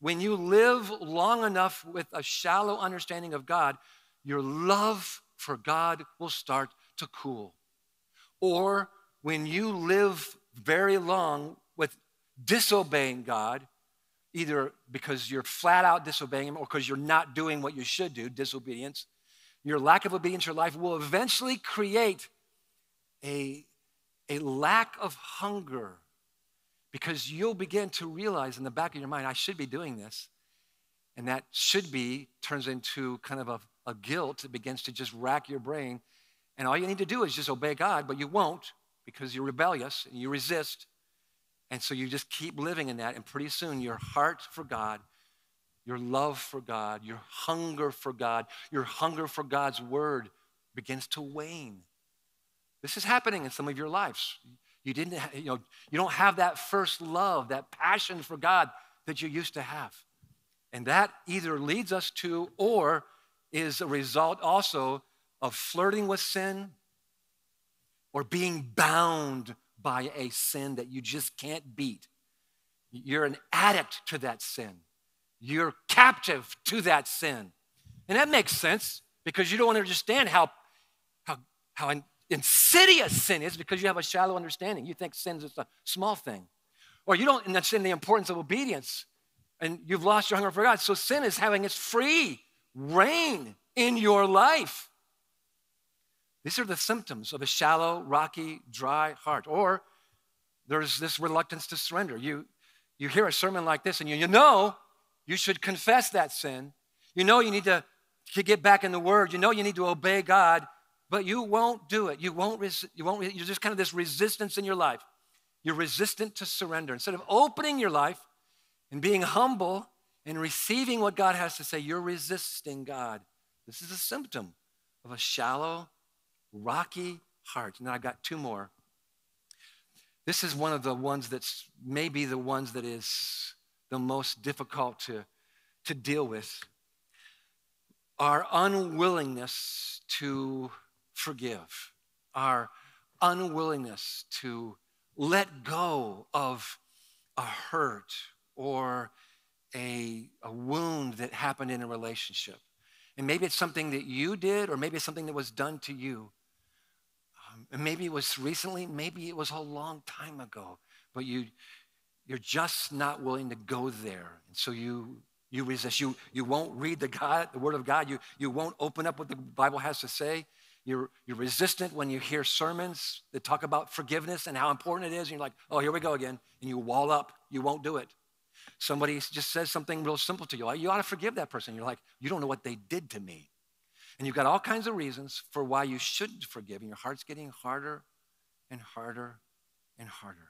when you live long enough with a shallow understanding of God, your love for God will start to cool. Or when you live very long disobeying God, either because you're flat out disobeying Him or because you're not doing what you should do, disobedience, your lack of obedience in your life will eventually create a, a lack of hunger because you'll begin to realize in the back of your mind, I should be doing this. And that should be turns into kind of a, a guilt that begins to just rack your brain. And all you need to do is just obey God, but you won't because you're rebellious and you resist. And so you just keep living in that. And pretty soon, your heart for God, your love for God, your hunger for God, your hunger for God's word begins to wane. This is happening in some of your lives. You didn't, you know, you don't have that first love, that passion for God that you used to have. And that either leads us to or is a result also of flirting with sin or being bound by a sin that you just can't beat. You're an addict to that sin. You're captive to that sin. And that makes sense because you don't understand how, how, how insidious sin is because you have a shallow understanding. You think sin is a small thing. Or you don't understand the importance of obedience and you've lost your hunger for God. So sin is having its free reign in your life. These are the symptoms of a shallow, rocky, dry heart. Or there's this reluctance to surrender. You, you hear a sermon like this and you, you know you should confess that sin. You know you need to, to get back in the Word. You know you need to obey God but you won't do it. You won't, res- you won't, you're just kind of this resistance in your life. You're resistant to surrender. Instead of opening your life and being humble and receiving what God has to say, you're resisting God. This is a symptom of a shallow, rocky heart. And I've got two more. This is one of the ones that's maybe the ones that is the most difficult to, to deal with. Our unwillingness to forgive, our unwillingness to let go of a hurt or a, a wound that happened in a relationship. And maybe it's something that you did, or maybe it's something that was done to you. And maybe it was recently, maybe it was a long time ago, but you, you're just not willing to go there. And so you, you resist. You, you won't read the, God, the Word of God. You, you won't open up what the Bible has to say. You're, you're resistant when you hear sermons that talk about forgiveness and how important it is. And you're like, oh, here we go again. And you wall up. You won't do it. Somebody just says something real simple to you. You ought to forgive that person. You're like, you don't know what they did to me. And you've got all kinds of reasons for why you shouldn't forgive. And your heart's getting harder and harder and harder.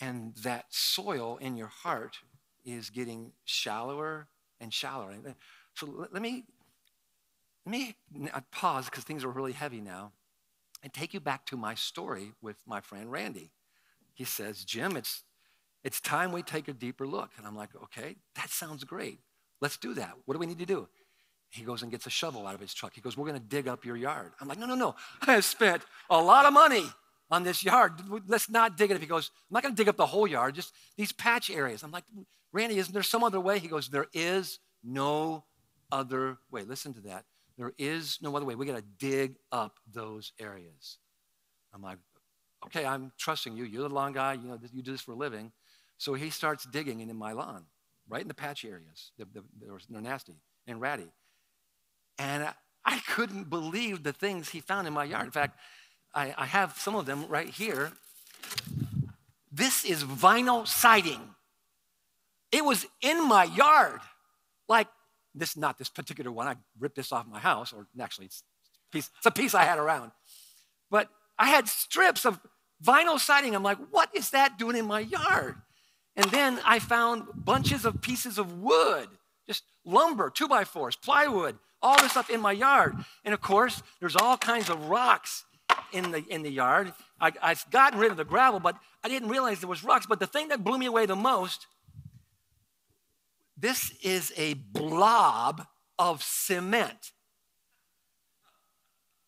And that soil in your heart is getting shallower and shallower. Uh, so let me let me uh, pause because things are really heavy now and take you back to my story with my friend Randy. He says, Jim, it's, it's time we take a deeper look. And I'm like, okay, that sounds great. Let's do that. What do we need to do? He goes and gets a shovel out of his truck. He goes, We're going to dig up your yard. I'm like, No, no, no. I have spent a lot of money on this yard. Let's not dig it up. He goes, I'm not going to dig up the whole yard, just these patch areas. I'm like, Randy, isn't there some other way? He goes, There is no other way. Listen to that. There is no other way. We got to dig up those areas. I'm like, okay, I'm trusting you. You're the lawn guy. You know, you do this for a living. So he starts digging into my lawn, right in the patch areas. They're, they're nasty and ratty. And I couldn't believe the things he found in my yard. In fact, I, I have some of them right here. This is vinyl siding. It was in my yard, like this not this particular one. I ripped this off my house, or actually, it's a piece, it's a piece I had around. But I had strips of vinyl siding. I'm like, what is that doing in my yard? And then I found bunches of pieces of wood, just lumber, two by fours, plywood, all this stuff in my yard. And of course, there's all kinds of rocks in the in the yard. I, I've gotten rid of the gravel, but I didn't realize there was rocks. But the thing that blew me away the most this is a blob of cement.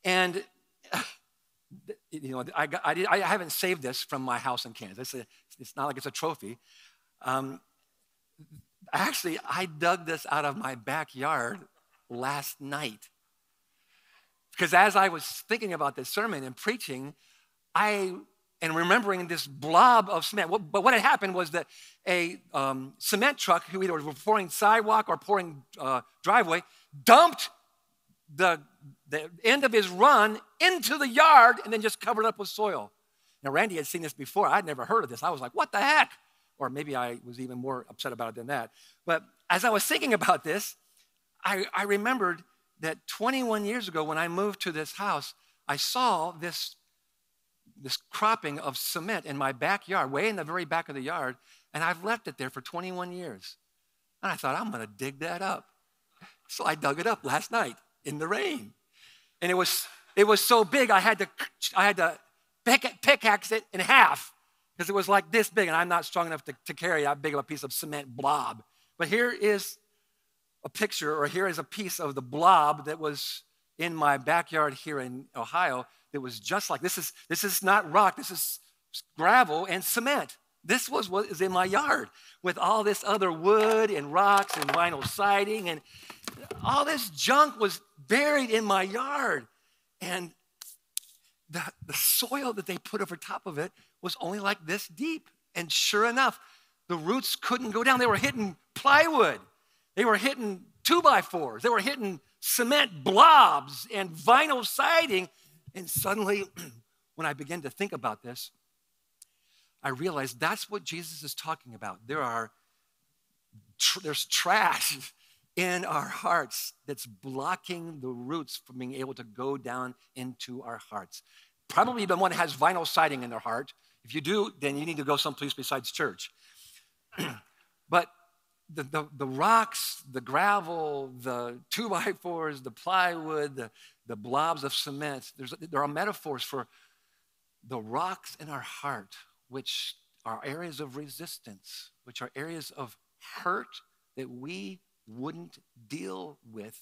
And [SIGHS] you know, I, I, did, I, haven't saved this from my house in Kansas. It's not like it's a trophy. Um, actually, I dug this out of my backyard last night. Because as I was thinking about this sermon and preaching, I and remembering this blob of cement. But what had happened was that a um, cement truck, who either was pouring sidewalk or pouring uh, driveway, dumped the, the end of his run into the yard and then just covered it up with soil. Now, Randy had seen this before. I'd never heard of this. I was like, what the heck? Or maybe I was even more upset about it than that. But as I was thinking about this, I, I remembered that 21 years ago when I moved to this house, I saw this, this cropping of cement in my backyard, way in the very back of the yard, and I've left it there for 21 years. And I thought, I'm going to dig that up. So I dug it up last night in the rain. And it was, it was so big, I had to, I had to pick, pickaxe it in half because it was like this big, and I'm not strong enough to, to carry that big of a piece of cement blob. But here is a picture, or here is a piece of the blob that was in my backyard here in Ohio that was just like this is this is not rock, this is gravel and cement. This was what is in my yard with all this other wood and rocks and vinyl siding and all this junk was buried in my yard. And the, the soil that they put over top of it was only like this deep. And sure enough, the roots couldn't go down. They were hitting plywood, they were hitting two by fours, they were hitting cement blobs and vinyl siding. And suddenly, [CLEARS THROAT] when I began to think about this, I realized that's what Jesus is talking about. There are tr- there's trash [LAUGHS] in our hearts that's blocking the roots from being able to go down into our hearts. Probably the one has vinyl siding in their heart. If you do, then you need to go someplace besides church. [CLEARS THROAT] but the, the, the, rocks, the gravel, the two by fours, the plywood, the, the blobs of cement, there are metaphors for the rocks in our heart, which are areas of resistance, which are areas of hurt that we wouldn't deal with.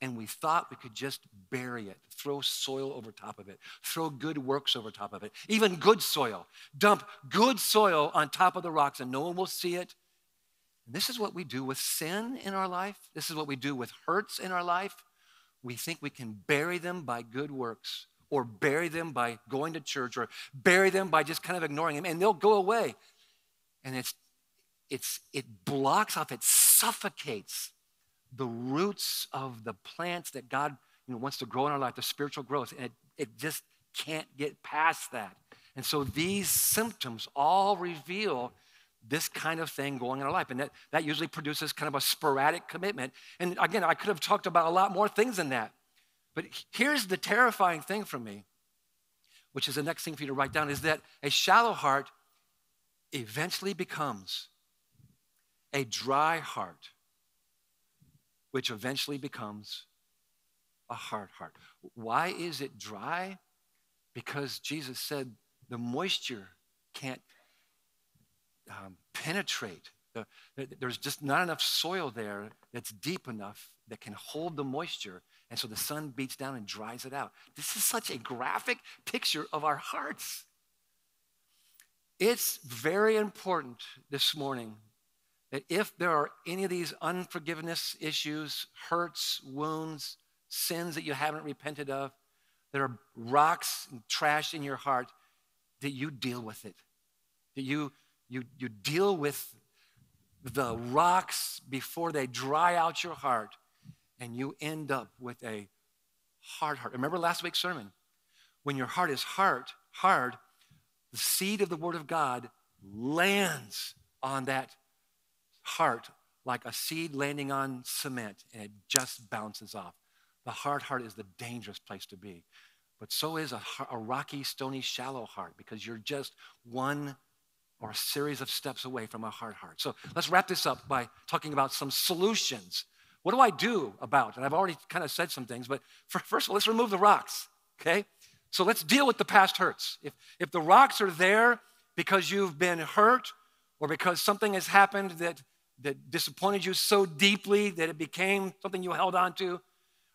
And we thought we could just bury it, throw soil over top of it, throw good works over top of it, even good soil. Dump good soil on top of the rocks and no one will see it. And this is what we do with sin in our life. This is what we do with hurts in our life. We think we can bury them by good works or bury them by going to church or bury them by just kind of ignoring them and they'll go away. And it's it's, it blocks off, it suffocates the roots of the plants that God you know, wants to grow in our life, the spiritual growth. And it, it just can't get past that. And so these symptoms all reveal this kind of thing going in our life. And that, that usually produces kind of a sporadic commitment. And again, I could have talked about a lot more things than that. But here's the terrifying thing for me, which is the next thing for you to write down, is that a shallow heart eventually becomes a dry heart, which eventually becomes a hard heart. Why is it dry? Because Jesus said the moisture can't um, penetrate. The, there's just not enough soil there that's deep enough that can hold the moisture. And so the sun beats down and dries it out. This is such a graphic picture of our hearts. It's very important this morning that if there are any of these unforgiveness issues, hurts, wounds, sins that you haven't repented of, that are rocks and trash in your heart, that you deal with it. That you, you, you deal with the rocks before they dry out your heart and you end up with a hard heart. Remember last week's sermon? When your heart is hard, hard, the seed of the word of God lands on that heart like a seed landing on cement and it just bounces off. The hard heart is the dangerous place to be. But so is a, a rocky, stony, shallow heart because you're just one or a series of steps away from a hard heart. So let's wrap this up by talking about some solutions. What do I do about? And I've already kind of said some things, but first of all, let's remove the rocks, okay? So let's deal with the past hurts. If, if the rocks are there because you've been hurt or because something has happened that that disappointed you so deeply that it became something you held on to.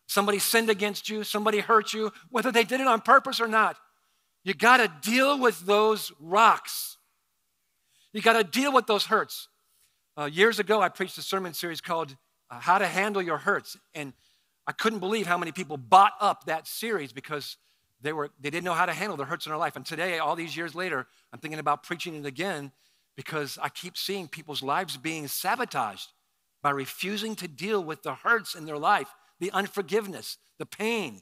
Somebody sinned against you, somebody hurt you, whether they did it on purpose or not. You got to deal with those rocks. You got to deal with those hurts. Uh, years ago, I preached a sermon series called uh, How to Handle Your Hurts. And I couldn't believe how many people bought up that series because they, were, they didn't know how to handle their hurts in their life. And today, all these years later, I'm thinking about preaching it again because I keep seeing people's lives being sabotaged by refusing to deal with the hurts in their life, the unforgiveness, the pain.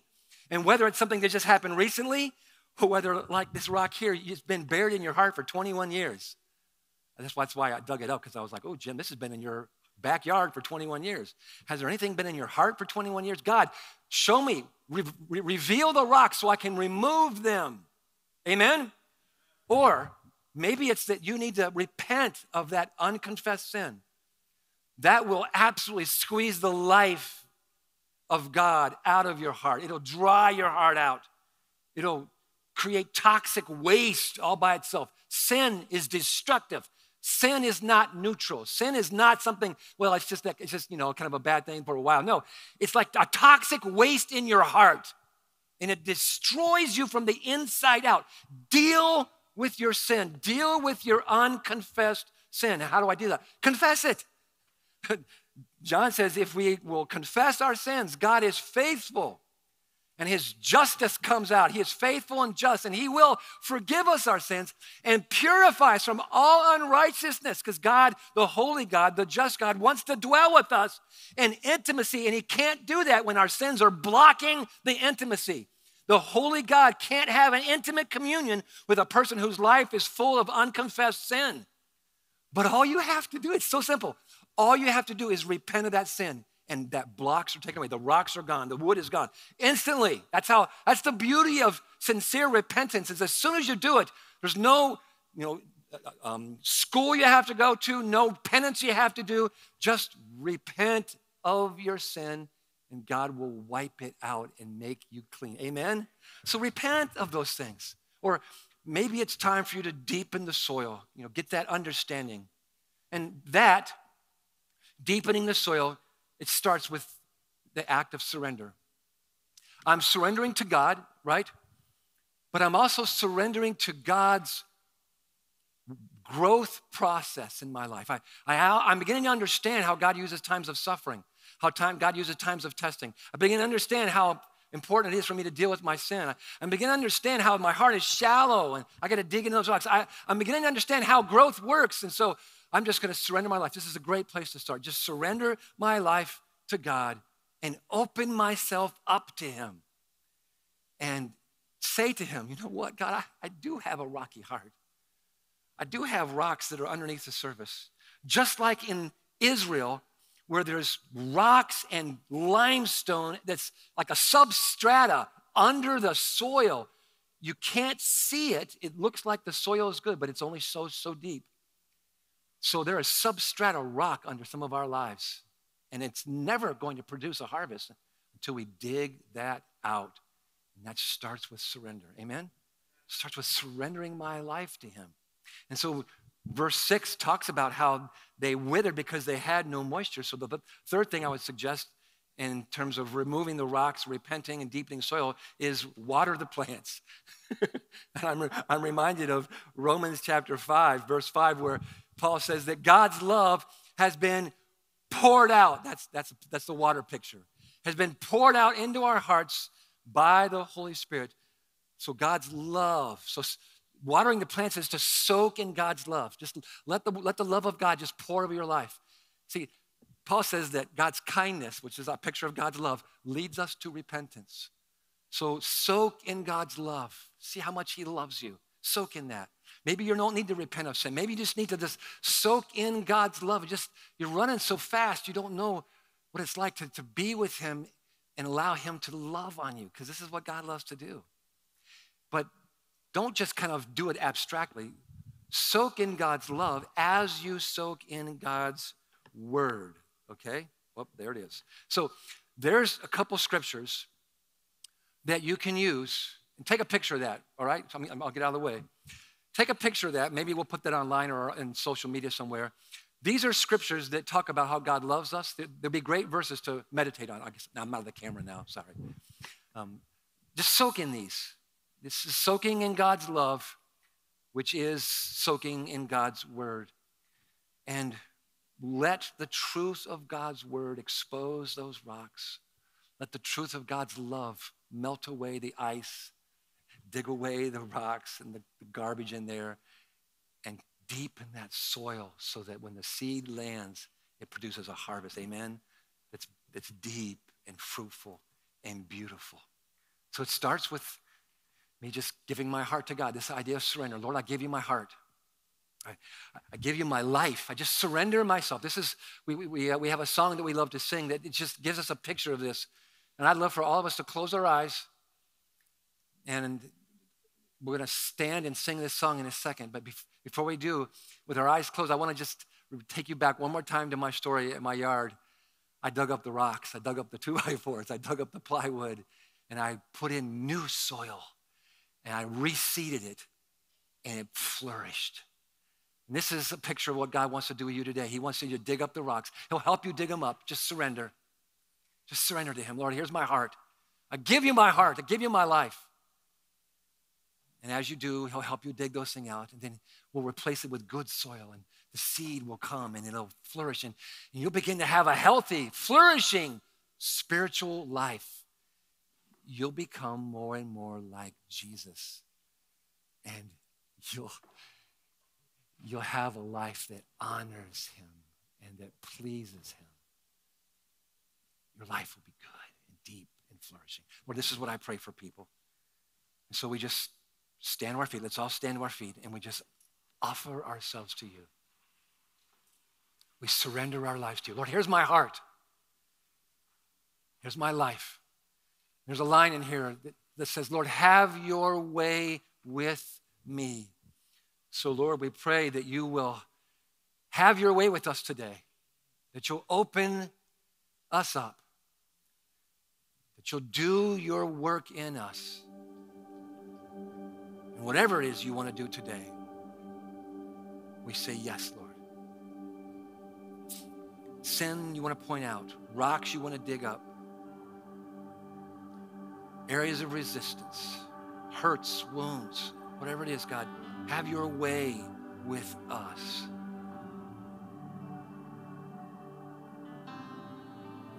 And whether it's something that just happened recently or whether, like this rock here, it's been buried in your heart for 21 years. That's why I dug it up because I was like, oh, Jim, this has been in your backyard for 21 years. Has there anything been in your heart for 21 years? God, show me, re- re- reveal the rocks so I can remove them. Amen? Or maybe it's that you need to repent of that unconfessed sin. That will absolutely squeeze the life of God out of your heart. It'll dry your heart out. It'll create toxic waste all by itself. Sin is destructive. Sin is not neutral. Sin is not something, well, it's just that it's just, you know, kind of a bad thing for a while. No, it's like a toxic waste in your heart. And it destroys you from the inside out. Deal with your sin. Deal with your unconfessed sin. How do I do that? Confess it. [LAUGHS] John says if we will confess our sins, God is faithful and his justice comes out. He is faithful and just, and he will forgive us our sins and purify us from all unrighteousness because God, the holy God, the just God, wants to dwell with us in intimacy, and he can't do that when our sins are blocking the intimacy. The holy God can't have an intimate communion with a person whose life is full of unconfessed sin. But all you have to do, it's so simple. All you have to do is repent of that sin and that blocks are taken away. The rocks are gone. The wood is gone instantly. That's how. That's the beauty of sincere repentance. Is as soon as you do it, there's no, you know, uh, um, school you have to go to, no penance you have to do. Just repent of your sin, and God will wipe it out and make you clean. Amen. So repent of those things, or maybe it's time for you to deepen the soil. You know, get that understanding, and that deepening the soil it starts with the act of surrender. I'm surrendering to God, right? But I'm also surrendering to God's growth process in my life. I, I, am beginning to understand how God uses times of suffering, how time, God uses times of testing. I begin to understand how important it is for me to deal with my sin. I, I'm beginning to understand how my heart is shallow and I got to dig into those rocks. I, I'm beginning to understand how growth works. And so I'm just going to surrender my life. This is a great place to start. Just surrender my life to God and open myself up to Him and say to Him, you know what, God, I, I do have a rocky heart. I do have rocks that are underneath the surface. Just like in Israel, where there's rocks and limestone that's like a substrata under the soil. You can't see it. It looks like the soil is good, but it's only so, so deep. So there is substrata rock under some of our lives, and it's never going to produce a harvest until we dig that out. And that starts with surrender. Amen? Starts with surrendering my life to Him. And so verse 6 talks about how they withered because they had no moisture. So the third thing I would suggest in terms of removing the rocks, repenting, and deepening soil is water the plants. [LAUGHS] and I'm, I'm reminded of Romans chapter 5, verse 5, where Paul says that God's love has been poured out. That's, that's, that's the water picture. Has been poured out into our hearts by the Holy Spirit. So God's love. So watering the plants is to soak in God's love. Just let the, let the love of God just pour over your life. See, Paul says that God's kindness, which is a picture of God's love, leads us to repentance. So soak in God's love. See how much He loves you. Soak in that. Maybe you don't need to repent of sin. Maybe you just need to just soak in God's love. Just you're running so fast, you don't know what it's like to, to be with Him and allow Him to love on you, because this is what God loves to do. But don't just kind of do it abstractly. Soak in God's love as you soak in God's word. Okay? Well, there it is. So there's a couple scriptures that you can use and take a picture of that, all right? I'll get out of the way. Take a picture of that. Maybe we'll put that online or in social media somewhere. These are scriptures that talk about how God loves us. There'll be great verses to meditate on. I guess I'm out of the camera now, sorry. Um, just soak in these. This is soaking in God's love, which is soaking in God's word. And let the truth of God's word expose those rocks. Let the truth of God's love melt away the ice, dig away the rocks and the, garbage in there, and deepen that soil so that when the seed lands, it produces a harvest. Amen? That's, that's deep and fruitful and beautiful. So it starts with me just giving my heart to God, this idea of surrender. Lord, I give you my heart. I, I give you my life. I just surrender myself. This is, we, we, we uh, have a song that we love to sing that it just gives us a picture of this. And I'd love for all of us to close our eyes. And we're going to stand and sing this song in a second. But before we do, with our eyes closed, I want to just take you back one more time to my story at my yard. I dug up the rocks, I dug up the two by fours, I dug up the plywood, and I put in new soil. And I reseeded it, and it flourished. And this is a picture of what God wants to do with you today. He wants you to dig up the rocks. He'll help you dig them up. Just surrender. Just surrender to Him. Lord, here's my heart. I give you my heart. I give you my life. And as you do, He'll help you dig those things out. And then we'll replace it with good soil. And the seed will come and it'll flourish. And, and you'll begin to have a healthy, flourishing spiritual life. You'll become more and more like Jesus. And you'll you'll have a life that honors him and that pleases him. Your life will be good and deep and flourishing. Well, this is what I pray for people. And so we just stand to our feet. Let's all stand to our feet and we just offer ourselves to you. We surrender our lives to you. Lord, here's my heart. Here's my life. There's a line in here that, that says, Lord, have your way with me. So, Lord, we pray that you will have your way with us today, that you'll open us up, that you'll do your work in us. And whatever it is you want to do today, we say yes, Lord. Sin you want to point out, rocks you want to dig up, areas of resistance, hurts, wounds, whatever it is, God. Have your way with us.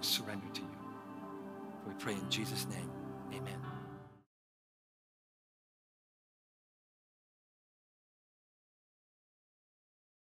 Surrender to you. We pray in Jesus' name.